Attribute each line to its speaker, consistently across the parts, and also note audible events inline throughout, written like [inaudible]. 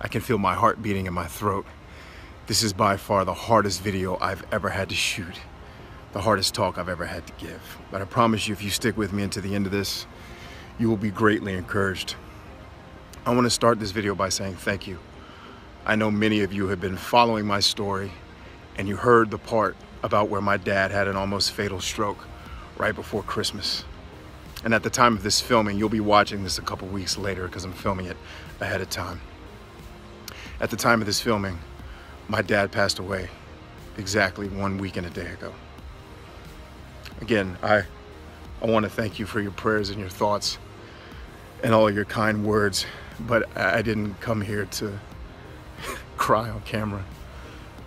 Speaker 1: I can feel my heart beating in my throat. This is by far the hardest video I've ever had to shoot. The hardest talk I've ever had to give. But I promise you, if you stick with me until the end of this, you will be greatly encouraged. I want to start this video by saying thank you. I know many of you have been following my story and you heard the part about where my dad had an almost fatal stroke right before Christmas. And at the time of this filming, you'll be watching this a couple weeks later because I'm filming it ahead of time. At the time of this filming, my dad passed away exactly one week and a day ago. Again, I, I want to thank you for your prayers and your thoughts and all your kind words, but I didn't come here to [laughs] cry on camera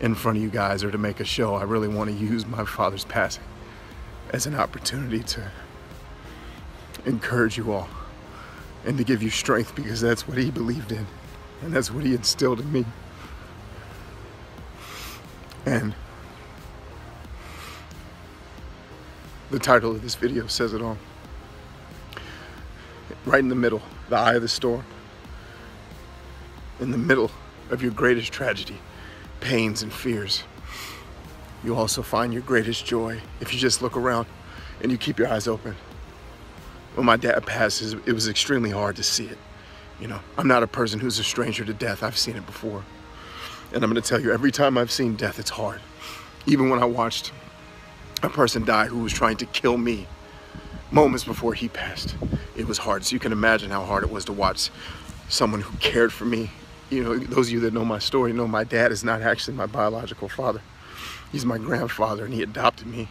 Speaker 1: in front of you guys or to make a show. I really want to use my father's passing as an opportunity to encourage you all and to give you strength because that's what he believed in and that's what he instilled in me. And the title of this video says it all. Right in the middle, the eye of the storm, in the middle of your greatest tragedy, pains and fears, you also find your greatest joy if you just look around and you keep your eyes open. When my dad passed, it was extremely hard to see it. You know, I'm not a person who's a stranger to death. I've seen it before. And I'm going to tell you, every time I've seen death, it's hard. Even when I watched a person die who was trying to kill me moments before he passed, it was hard. So you can imagine how hard it was to watch someone who cared for me. You know, those of you that know my story know my dad is not actually my biological father. He's my grandfather and he adopted me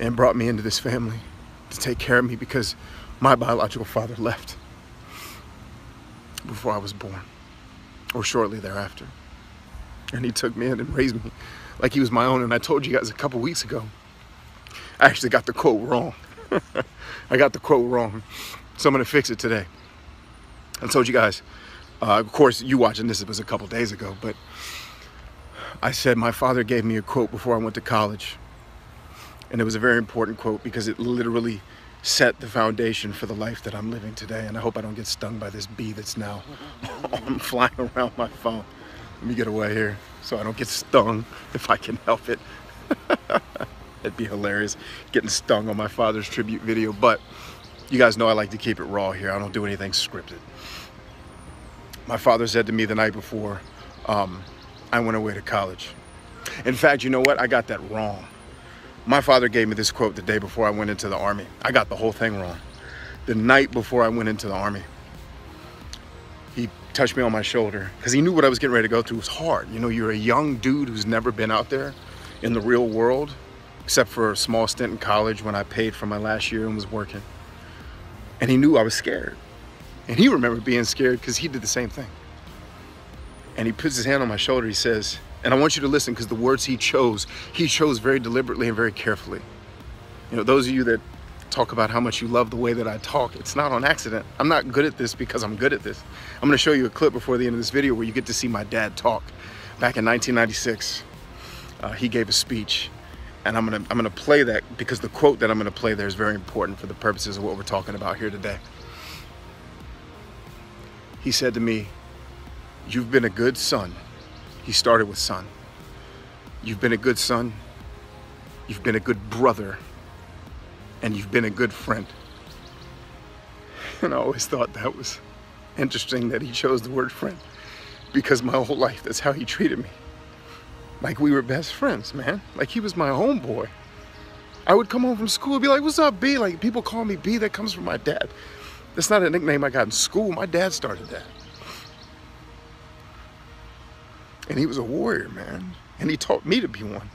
Speaker 1: and brought me into this family to take care of me because my biological father left before I was born or shortly thereafter and he took me in and raised me like he was my own. And I told you guys a couple weeks ago, I actually got the quote wrong. [laughs] I got the quote wrong. So I'm gonna fix it today. I told you guys, uh, of course, you watching this, was a couple days ago, but I said my father gave me a quote before I went to college. And it was a very important quote because it literally set the foundation for the life that I'm living today. And I hope I don't get stung by this bee that's now [laughs] I'm flying around my phone. Let me get away here so I don't get stung if I can help it. [laughs] That'd be hilarious, getting stung on my father's tribute video. But you guys know I like to keep it raw here. I don't do anything scripted. My father said to me the night before um, I went away to college. In fact, you know what? I got that wrong. My father gave me this quote the day before I went into the army. I got the whole thing wrong. The night before I went into the army he touched me on my shoulder because he knew what I was getting ready to go through it was hard. You know, you're a young dude who's never been out there in the real world, except for a small stint in college when I paid for my last year and was working. And he knew I was scared. And he remembered being scared because he did the same thing. And he puts his hand on my shoulder. He says, and I want you to listen because the words he chose, he chose very deliberately and very carefully. You know, those of you that talk about how much you love the way that I talk. It's not on accident. I'm not good at this because I'm good at this. I'm gonna show you a clip before the end of this video where you get to see my dad talk. Back in 1996, uh, he gave a speech and I'm gonna, I'm gonna play that because the quote that I'm gonna play there is very important for the purposes of what we're talking about here today. He said to me, you've been a good son. He started with son. You've been a good son. You've been a good brother and you've been a good friend. And I always thought that was interesting that he chose the word friend because my whole life that's how he treated me. Like we were best friends, man. Like he was my homeboy. I would come home from school and be like, what's up, B? Like people call me B, that comes from my dad. That's not a nickname I got in school. My dad started that. And he was a warrior, man. And he taught me to be one.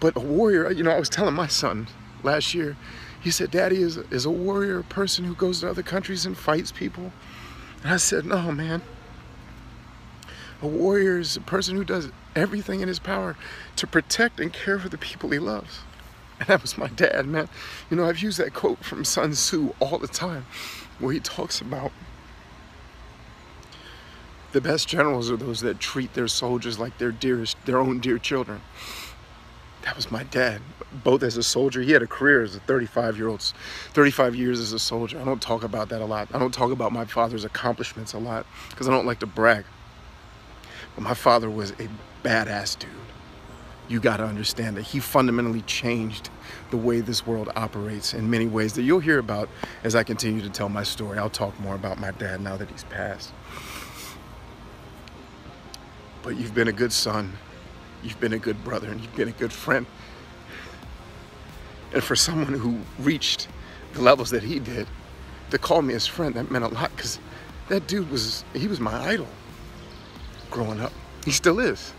Speaker 1: But a warrior, you know, I was telling my son, last year. He said, Daddy is, is a warrior, a person who goes to other countries and fights people. And I said, no, man. A warrior is a person who does everything in his power to protect and care for the people he loves. And that was my dad, man. You know, I've used that quote from Sun Tzu all the time, where he talks about the best generals are those that treat their soldiers like their dearest, their own dear children. That was my dad, both as a soldier. He had a career as a 35 year old, 35 years as a soldier. I don't talk about that a lot. I don't talk about my father's accomplishments a lot because I don't like to brag. But my father was a badass dude. You got to understand that he fundamentally changed the way this world operates in many ways that you'll hear about as I continue to tell my story. I'll talk more about my dad now that he's passed. But you've been a good son, you've been a good brother, and you've been a good friend. And for someone who reached the levels that he did, to call me his friend, that meant a lot because that dude was, he was my idol growing up. He still is.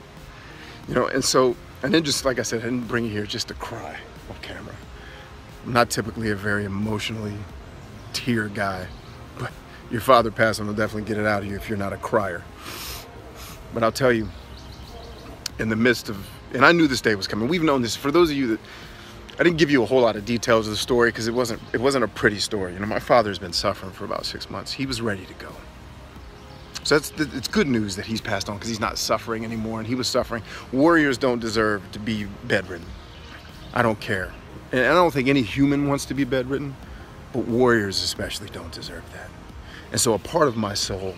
Speaker 1: You know, and so, and then just like I said, I didn't bring you here just to cry on camera. I'm not typically a very emotionally tear guy, but your father passing will definitely get it out of you if you're not a crier. But I'll tell you, in the midst of, and I knew this day was coming. We've known this. For those of you that, I didn't give you a whole lot of details of the story because it wasn't, it wasn't a pretty story. You know, my father's been suffering for about six months. He was ready to go. So that's it's good news that he's passed on because he's not suffering anymore, and he was suffering. Warriors don't deserve to be bedridden. I don't care, and I don't think any human wants to be bedridden, but warriors especially don't deserve that. And so a part of my soul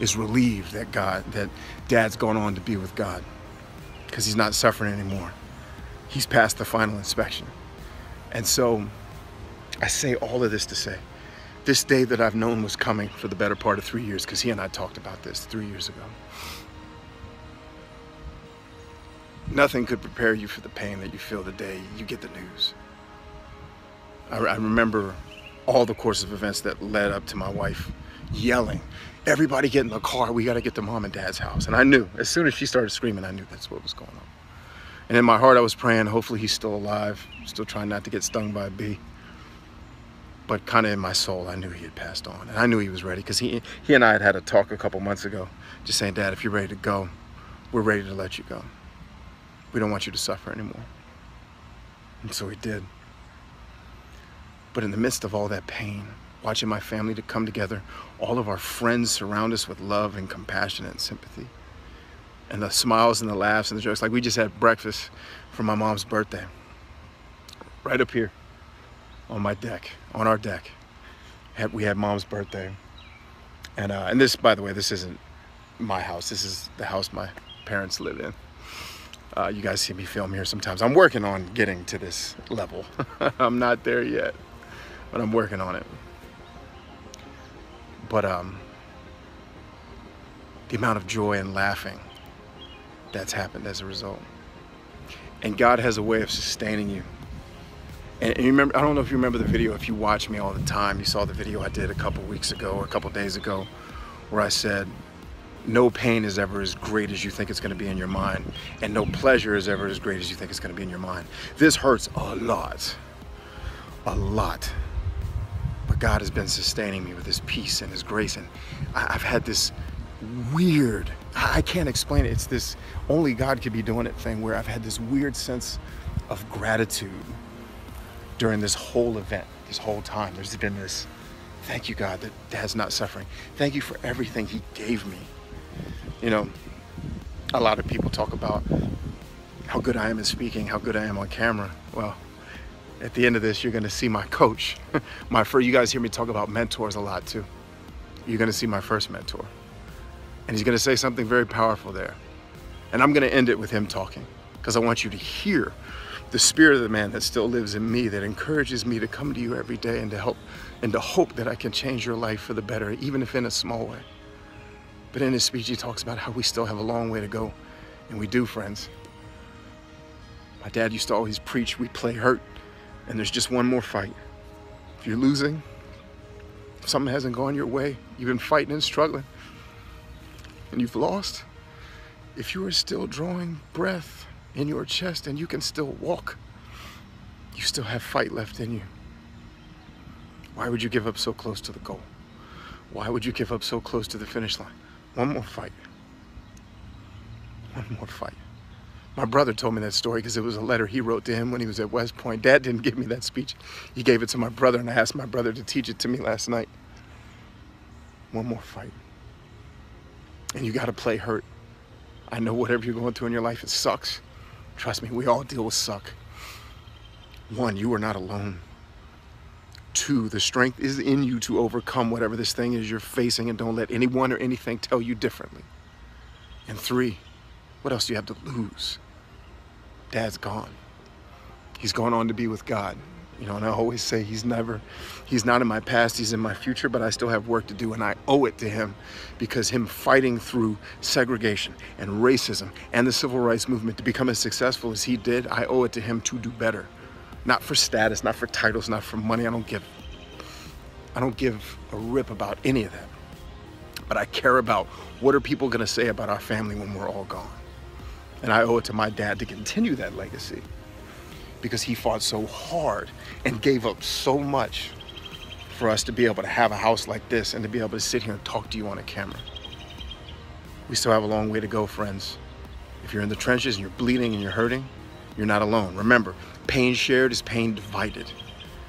Speaker 1: is relieved that God, that dad's gone on to be with God because he's not suffering anymore. He's passed the final inspection. And so I say all of this to say, this day that I've known was coming for the better part of three years because he and I talked about this three years ago. Nothing could prepare you for the pain that you feel the day you get the news. I, I remember all the course of events that led up to my wife yelling, everybody get in the car. We got to get to mom and dad's house. And I knew as soon as she started screaming, I knew that's what was going on. And in my heart, I was praying, hopefully he's still alive, still trying not to get stung by a bee. But kind of in my soul, I knew he had passed on. And I knew he was ready because he, he and I had had a talk a couple months ago, just saying, Dad, if you're ready to go, we're ready to let you go. We don't want you to suffer anymore. And so he did. But in the midst of all that pain, watching my family to come together, all of our friends surround us with love and compassion and sympathy. And the smiles and the laughs and the jokes. Like we just had breakfast for my mom's birthday. Right up here on my deck, on our deck. We had mom's birthday. And, uh, and this, by the way, this isn't my house. This is the house my parents live in. Uh, you guys see me film here sometimes. I'm working on getting to this level. [laughs] I'm not there yet, but I'm working on it. But um, the amount of joy and laughing that's happened as a result. And God has a way of sustaining you. And, and you remember, I don't know if you remember the video, if you watch me all the time, you saw the video I did a couple weeks ago or a couple days ago where I said, no pain is ever as great as you think it's going to be in your mind, and no pleasure is ever as great as you think it's going to be in your mind. This hurts a lot, a lot. God has been sustaining me with His peace and His grace, and I've had this weird, I can't explain it. It's this only God could be doing it thing where I've had this weird sense of gratitude during this whole event, this whole time. There's been this, thank you, God, that Dad's not suffering. Thank you for everything He gave me. You know, a lot of people talk about how good I am at speaking, how good I am on camera. Well, at the end of this, you're gonna see my coach. [laughs] my first, you guys hear me talk about mentors a lot too. You're gonna see my first mentor. And he's gonna say something very powerful there. And I'm gonna end it with him talking because I want you to hear the spirit of the man that still lives in me that encourages me to come to you every day and to help and to hope that I can change your life for the better, even if in a small way. But in his speech, he talks about how we still have a long way to go. And we do, friends. My dad used to always preach, we play hurt, and there's just one more fight. If you're losing, if something hasn't gone your way, you've been fighting and struggling, and you've lost, if you are still drawing breath in your chest and you can still walk, you still have fight left in you. Why would you give up so close to the goal? Why would you give up so close to the finish line? One more fight. One more fight. My brother told me that story because it was a letter he wrote to him when he was at West Point. Dad didn't give me that speech. He gave it to my brother, and I asked my brother to teach it to me last night. One more fight. And you got to play hurt. I know whatever you're going through in your life, it sucks. Trust me, we all deal with suck. One, you are not alone. Two, the strength is in you to overcome whatever this thing is you're facing and don't let anyone or anything tell you differently. And three, what else do you have to lose? Dad's gone. He's gone on to be with God. You know, and I always say he's never, he's not in my past, he's in my future, but I still have work to do and I owe it to him because him fighting through segregation and racism and the civil rights movement to become as successful as he did, I owe it to him to do better. Not for status, not for titles, not for money. I don't give, I don't give a rip about any of that. But I care about what are people gonna say about our family when we're all gone. And I owe it to my dad to continue that legacy because he fought so hard and gave up so much for us to be able to have a house like this and to be able to sit here and talk to you on a camera. We still have a long way to go, friends. If you're in the trenches and you're bleeding and you're hurting, you're not alone. Remember, pain shared is pain divided.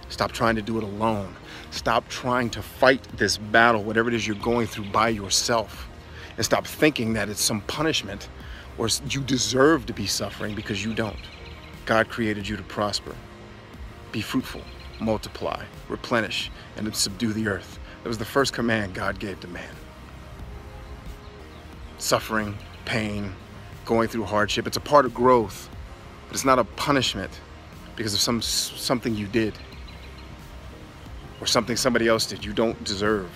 Speaker 1: Stop trying to do it alone. Stop trying to fight this battle, whatever it is you're going through by yourself. And stop thinking that it's some punishment or you deserve to be suffering because you don't. God created you to prosper. Be fruitful, multiply, replenish, and subdue the earth. That was the first command God gave to man. Suffering, pain, going through hardship, it's a part of growth, but it's not a punishment because of some something you did or something somebody else did. You don't deserve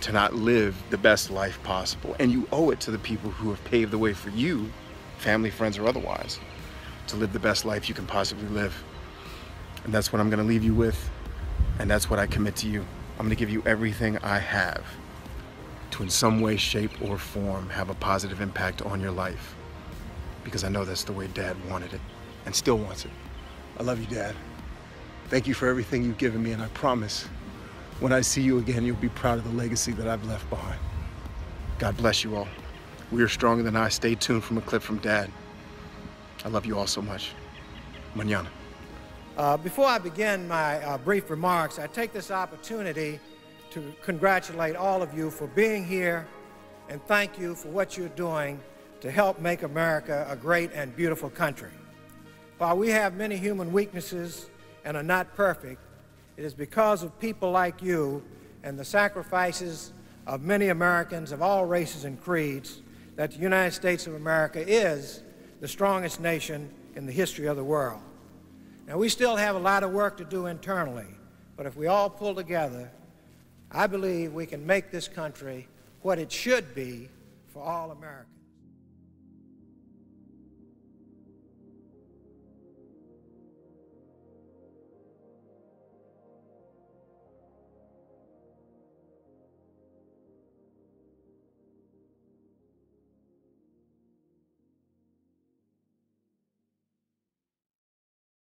Speaker 1: to not live the best life possible. And you owe it to the people who have paved the way for you, family, friends, or otherwise, to live the best life you can possibly live. And that's what I'm going to leave you with. And that's what I commit to you. I'm to give you everything I have to, in some way, shape, or form, have a positive impact on your life. Because I know that's the way Dad wanted it and still wants it. I love you, Dad. Thank you for everything you've given me, and I promise when I see you again, you'll be proud of the legacy that I've left behind. God bless you all. We are stronger than I. Stay tuned from a clip from Dad. I love you all so much. Manana.
Speaker 2: Uh, before I begin my uh, brief remarks, I take this opportunity to congratulate all of you for being here and thank you for what you're doing to help make America a great and beautiful country. While we have many human weaknesses and are not perfect, it is because of people like you and the sacrifices of many Americans of all races and creeds that the United States of America is the strongest nation in the history of the world. Now, we still have a lot of work to do internally, but if we all pull together, I believe we can make this country what it should be for all Americans.